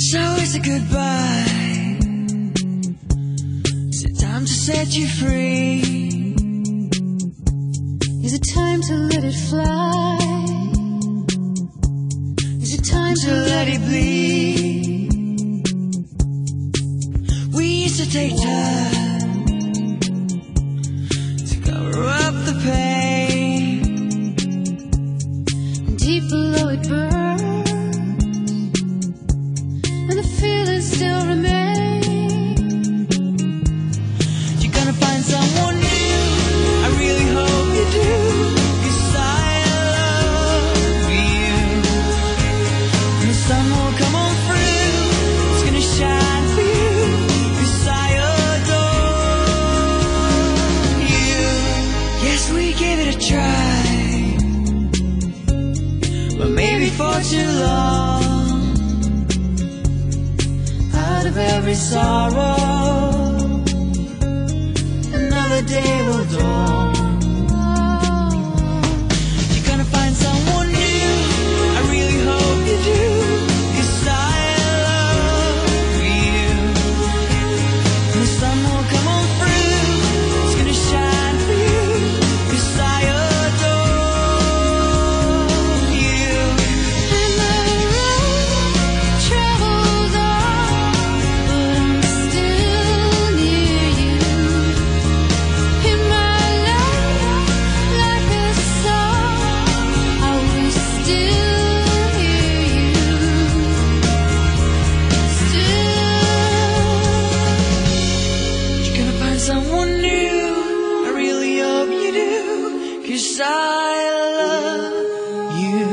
So it's a goodbye. Is it time to set you free? Is it time to let it fly? Is it time to let it bleed? We used to take time to cover up the pain. And deep below it burns. before too long. Out of every sorrow. someone new. I really hope you do, cause I love you.